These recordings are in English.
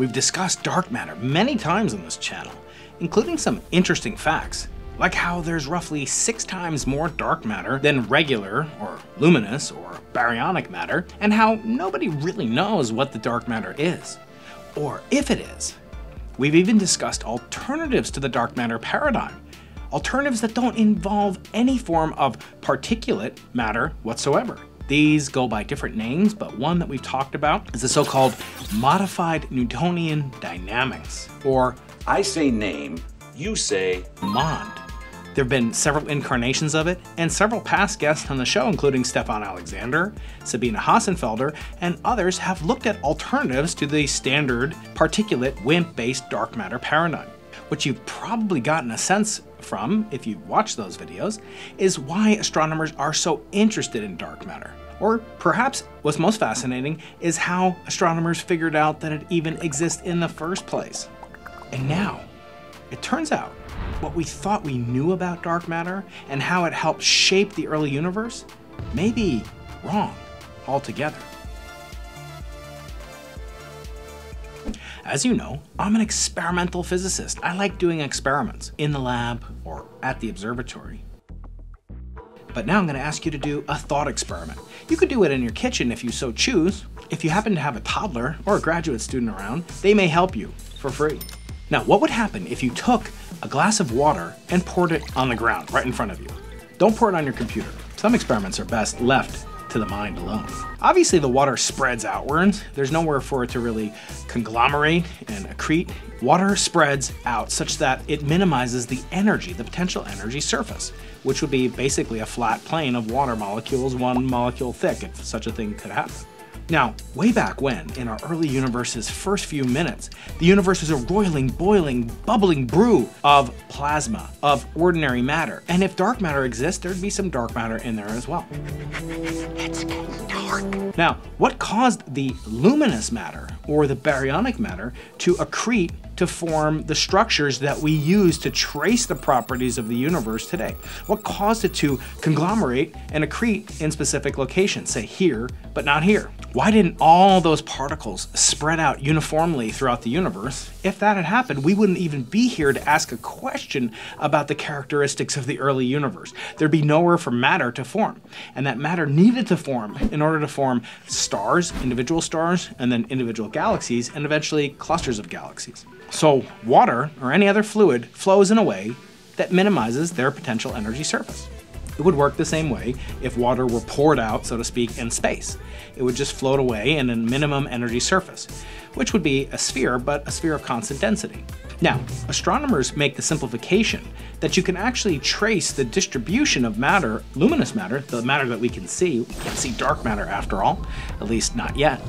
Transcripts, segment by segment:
We've discussed dark matter many times on this channel, including some interesting facts, like how there's roughly six times more dark matter than regular or luminous or baryonic matter, and how nobody really knows what the dark matter is, or if it is. We've even discussed alternatives to the dark matter paradigm, alternatives that don't involve any form of particulate matter whatsoever. These go by different names, but one that we've talked about is the so-called modified Newtonian dynamics, or I say name, you say MOND. There have been several incarnations of it, and several past guests on the show, including Stephon Alexander, Sabine Hossenfelder, and others have looked at alternatives to the standard particulate WIMP-based dark matter paradigm. What you've probably gotten a sense from, if you've watched those videos, is why astronomers are so interested in dark matter. Or perhaps what's most fascinating is how astronomers figured out that it even exists in the first place. And now, it turns out what we thought we knew about dark matter and how it helped shape the early universe may be wrong altogether. As you know, I'm an experimental physicist. I like doing experiments in the lab or at the observatory. But now I'm going to ask you to do a thought experiment. You could do it in your kitchen if you so choose. If you happen to have a toddler or a graduate student around, they may help you for free. Now, what would happen if you took a glass of water and poured it on the ground right in front of you? Don't pour it on your computer. Some experiments are best left to the mind alone. Obviously, the water spreads outwards. There's nowhere for it to really conglomerate and accrete. Water spreads out such that it minimizes the energy, the potential energy surface, which would be basically a flat plane of water molecules, one molecule thick, if such a thing could happen. Now, way back when, in our early universe's first few minutes, the universe was a roiling, boiling, bubbling brew of plasma, of ordinary matter. And if dark matter exists, there'd be some dark matter in there as well. It's getting dark. Now, what caused the luminous matter, or the baryonic matter, to accrete to form the structures that we use to trace the properties of the universe today? What caused it to conglomerate and accrete in specific locations, say here, but not here? Why didn't all those particles spread out uniformly throughout the universe? If that had happened, we wouldn't even be here to ask a question about the characteristics of the early universe. There'd be nowhere for matter to form. And that matter needed to form in order to form stars, individual stars, and then individual galaxies, and eventually clusters of galaxies. So water, or any other fluid, flows in a way that minimizes their potential energy surface. It would work the same way if water were poured out, so to speak, in space. It would just float away in a minimum energy surface, which would be a sphere, but a sphere of constant density. Now, astronomers make the simplification that you can actually trace the distribution of matter, luminous matter, the matter that we can see. We can't see dark matter after all, at least not yet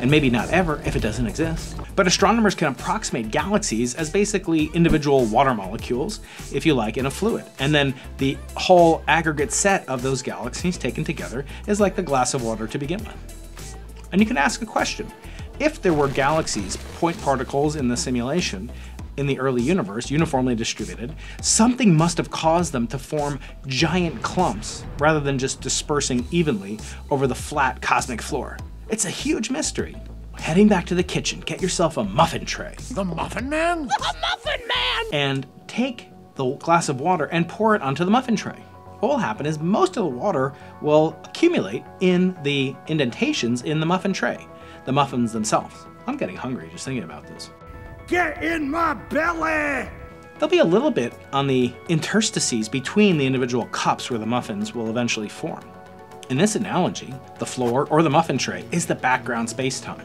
and maybe not ever if it doesn't exist. But astronomers can approximate galaxies as basically individual water molecules, if you like, in a fluid. And then the whole aggregate set of those galaxies taken together is like the glass of water to begin with. And you can ask a question. If there were galaxies, point particles in the simulation, in the early universe, uniformly distributed, something must have caused them to form giant clumps rather than just dispersing evenly over the flat cosmic floor. It's a huge mystery. Heading back to the kitchen, get yourself a muffin tray. The Muffin Man? The Muffin Man! And take the glass of water and pour it onto the muffin tray. What will happen is most of the water will accumulate in the indentations in the muffin tray, the muffins themselves. I'm getting hungry just thinking about this. Get in my belly! There'll be a little bit on the interstices between the individual cups where the muffins will eventually form. In this analogy, the floor or the muffin tray is the background spacetime.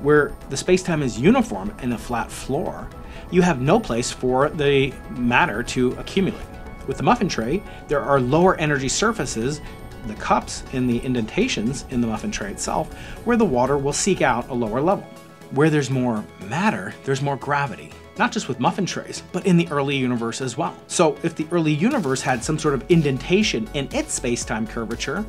Where the spacetime is uniform in a flat floor, you have no place for the matter to accumulate. With the muffin tray, there are lower energy surfaces, the cups and the indentations in the muffin tray itself, where the water will seek out a lower level. Where there's more matter, there's more gravity, not just with muffin trays, but in the early universe as well. So if the early universe had some sort of indentation in its space-time curvature,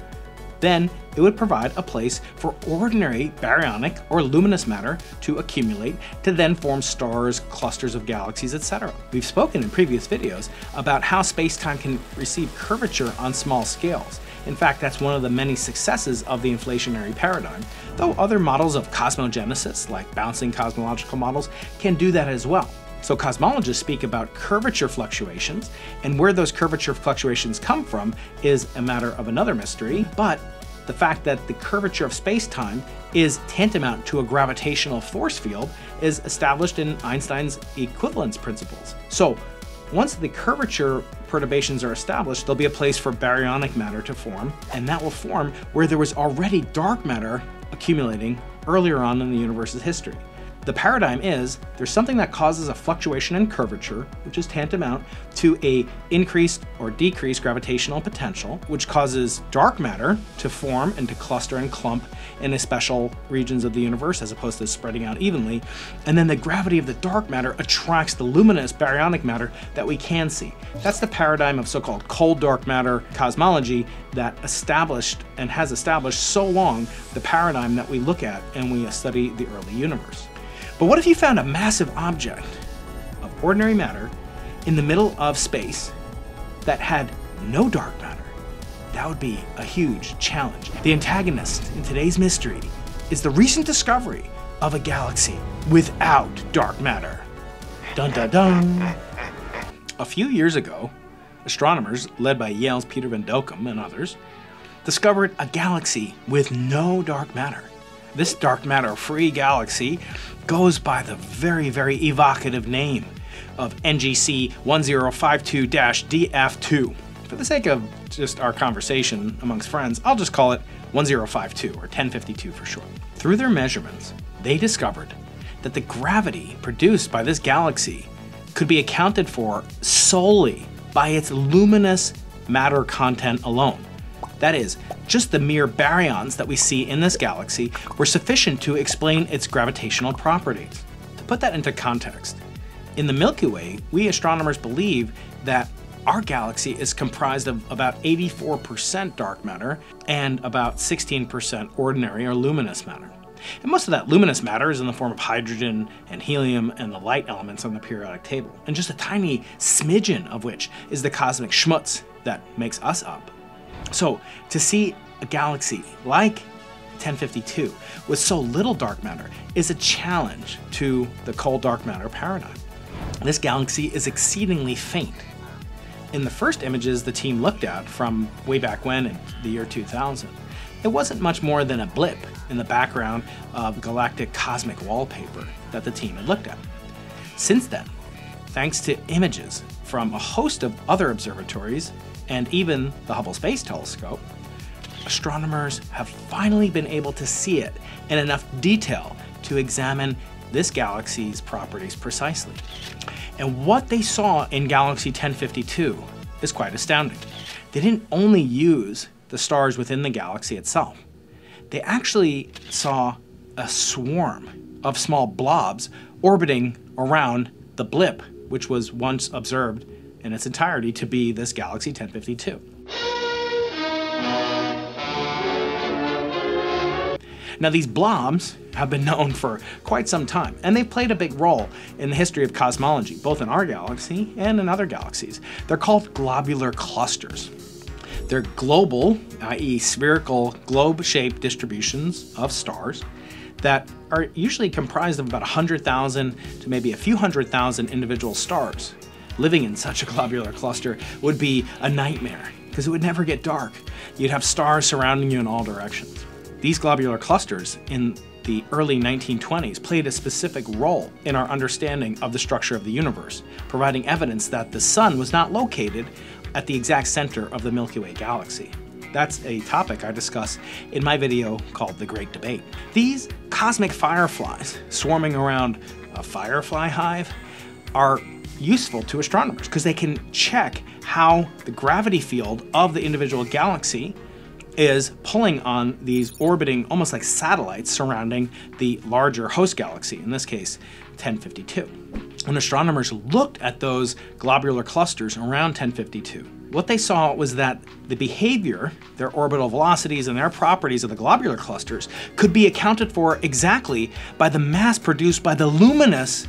then it would provide a place for ordinary baryonic or luminous matter to accumulate to then form stars, clusters of galaxies, etc. We've spoken in previous videos about how space-time can receive curvature on small scales, In fact, that's one of the many successes of the inflationary paradigm, though other models of cosmogenesis, like bouncing cosmological models, can do that as well. So cosmologists speak about curvature fluctuations, and where those curvature fluctuations come from is a matter of another mystery, but the fact that the curvature of space-time is tantamount to a gravitational force field is established in Einstein's equivalence principles. So once the curvature perturbations are established, there'll be a place for baryonic matter to form, and that will form where there was already dark matter accumulating earlier on in the universe's history. The paradigm is there's something that causes a fluctuation in curvature, which is tantamount to a increased or decreased gravitational potential, which causes dark matter to form and to cluster and clump in special regions of the universe as opposed to spreading out evenly. And then the gravity of the dark matter attracts the luminous baryonic matter that we can see. That's the paradigm of so-called cold dark matter cosmology that established and has established so long the paradigm that we look at and we study the early universe. But what if you found a massive object of ordinary matter in the middle of space that had no dark matter? That would be a huge challenge. The antagonist in today's mystery is the recent discovery of a galaxy without dark matter. Dun dun dun. A few years ago, astronomers led by Yale's Pieter Van Dokkum and others discovered a galaxy with no dark matter. This dark matter free galaxy goes by the very, very evocative name of NGC 1052 DF2. For the sake of just our conversation amongst friends, I'll just call it 1052 or 1052 for short. Through their measurements, they discovered that the gravity produced by this galaxy could be accounted for solely by its luminous matter content alone. That is, just the mere baryons that we see in this galaxy were sufficient to explain its gravitational properties. To put that into context, in the Milky Way, we astronomers believe that our galaxy is comprised of about 84% dark matter and about 16% ordinary or luminous matter. And most of that luminous matter is in the form of hydrogen and helium and the light elements on the periodic table, and just a tiny smidgen of which is the cosmic schmutz that makes us up. So to see a galaxy like 1052 with so little dark matter is a challenge to the cold dark matter paradigm. This galaxy is exceedingly faint. In the first images the team looked at from way back when in the year 2000, it wasn't much more than a blip in the background of galactic cosmic wallpaper that the team had looked at. Since then, thanks to images from a host of other observatories and even the Hubble Space Telescope, astronomers have finally been able to see it in enough detail to examine this galaxy's properties precisely. And what they saw in Galaxy 1052 is quite astounding. They didn't only use the stars within the galaxy itself, they actually saw a swarm of small blobs orbiting around the blip, which was once observed in its entirety to be this Galaxy 1052. Now, these blobs have been known for quite some time, and they've played a big role in the history of cosmology, both in our galaxy and in other galaxies. They're called globular clusters. They're global, i.e., spherical, globe shaped distributions of stars that are usually comprised of about 100,000 to maybe a few hundred thousand individual stars living in such a globular cluster would be a nightmare because it would never get dark. You'd have stars surrounding you in all directions. These globular clusters in the early 1920s played a specific role in our understanding of the structure of the universe, providing evidence that the sun was not located at the exact center of the Milky Way galaxy. That's a topic I discuss in my video called The Great Debate. These cosmic fireflies swarming around a firefly hive are useful to astronomers because they can check how the gravity field of the individual galaxy is pulling on these orbiting almost like satellites surrounding the larger host galaxy, in this case 1052. When astronomers looked at those globular clusters around 1052, what they saw was that the behavior, their orbital velocities, and their properties of the globular clusters could be accounted for exactly by the mass produced by the luminous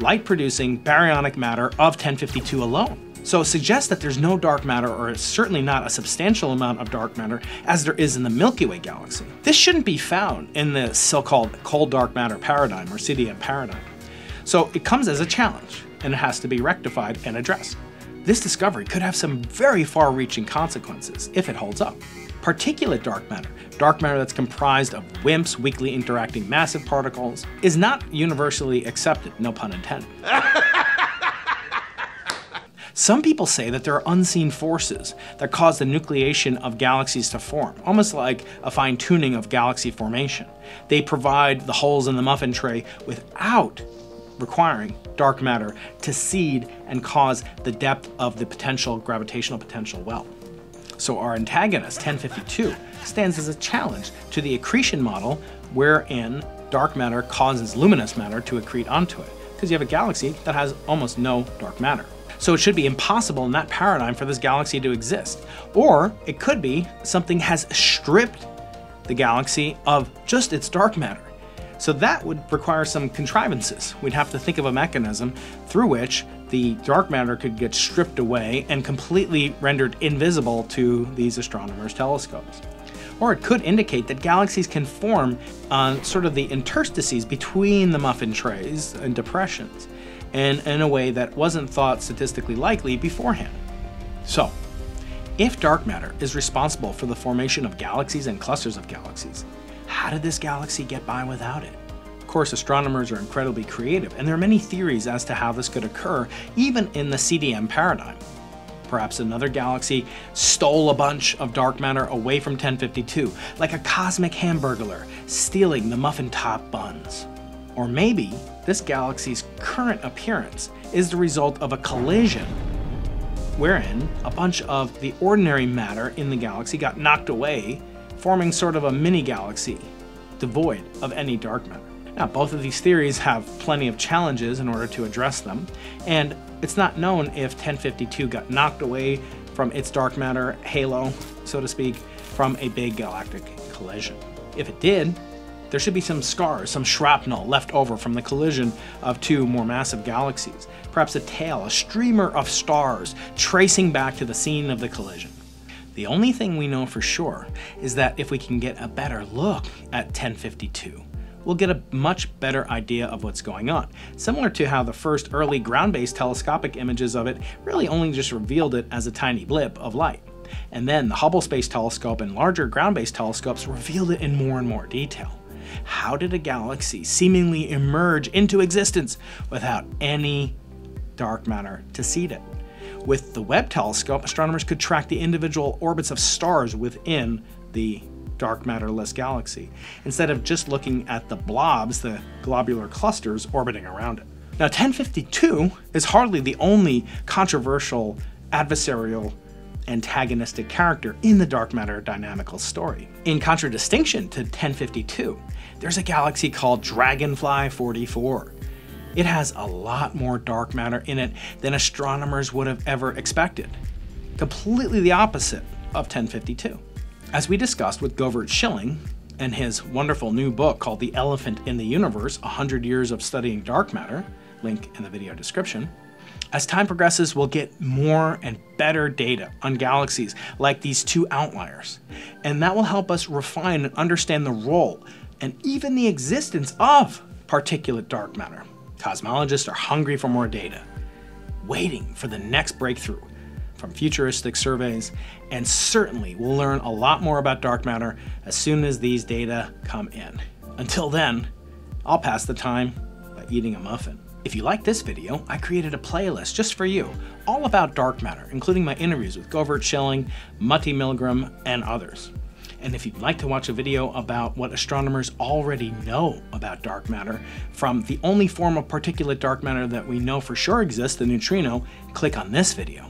light producing baryonic matter of 1052 alone. So it suggests that there's no dark matter, or certainly not a substantial amount of dark matter, as there is in the Milky Way galaxy. This shouldn't be found in the so-called cold dark matter paradigm, or CDM paradigm. So it comes as a challenge, and it has to be rectified and addressed. This discovery could have some very far-reaching consequences if it holds up. Particulate dark matter, dark matter that's comprised of WIMPs, weakly interacting massive particles, is not universally accepted, no pun intended. Some people say that there are unseen forces that cause the nucleation of galaxies to form, almost like a fine tuning of galaxy formation. They provide the holes in the muffin tray without requiring dark matter to seed and cause the depth of the potential gravitational potential well. So our antagonist, 1052, stands as a challenge to the accretion model wherein dark matter causes luminous matter to accrete onto it, because you have a galaxy that has almost no dark matter. So it should be impossible in that paradigm for this galaxy to exist. Or it could be something has stripped the galaxy of just its dark matter. So that would require some contrivances. We'd have to think of a mechanism through which the dark matter could get stripped away and completely rendered invisible to these astronomers' telescopes. Or it could indicate that galaxies can form on sort of the interstices between the muffin trays and depressions and in a way that wasn't thought statistically likely beforehand. So, if dark matter is responsible for the formation of galaxies and clusters of galaxies, how did this galaxy get by without it? Of course, astronomers are incredibly creative, and there are many theories as to how this could occur, even in the CDM paradigm. Perhaps another galaxy stole a bunch of dark matter away from 1052, like a cosmic hamburglar stealing the muffin top buns. Or maybe this galaxy's current appearance is the result of a collision wherein a bunch of the ordinary matter in the galaxy got knocked away, forming sort of a mini galaxy devoid of any dark matter. Now, both of these theories have plenty of challenges in order to address them, and it's not known if 1052 got knocked away from its dark matter halo, so to speak, from a big galactic collision. If it did, there should be some scars, some shrapnel left over from the collision of two more massive galaxies. Perhaps a tail, a streamer of stars tracing back to the scene of the collision. The only thing we know for sure is that if we can get a better look at 1052, we'll get a much better idea of what's going on. Similar to how the first early ground-based telescopic images of it really only just revealed it as a tiny blip of light. And then the Hubble Space Telescope and larger ground-based telescopes revealed it in more and more detail. How did a galaxy seemingly emerge into existence without any dark matter to seed it? With the Webb telescope, astronomers could track the individual orbits of stars within the dark matterless galaxy, instead of just looking at the blobs, the globular clusters orbiting around it. Now, 1052 is hardly the only controversial adversarial antagonistic character in the dark matter dynamical story. In contradistinction to 1052, there's a galaxy called Dragonfly 44. It has a lot more dark matter in it than astronomers would have ever expected. Completely the opposite of 1052. As we discussed with Govert Schilling and his wonderful new book called The Elephant in the Universe 100 Years of Studying Dark Matter, link in the video description, as time progresses, we'll get more and better data on galaxies like these two outliers, and that will help us refine and understand the role and even the existence of particulate dark matter. Cosmologists are hungry for more data, waiting for the next breakthrough from futuristic surveys, and certainly we'll learn a lot more about dark matter as soon as these data come in. Until then, I'll pass the time by eating a muffin. If you like this video, I created a playlist just for you, all about dark matter, including my interviews with Govert Schilling, Moti Milgrom, and others. And if you'd like to watch a video about what astronomers already know about dark matter, from the only form of particulate dark matter that we know for sure exists, the neutrino, click on this video.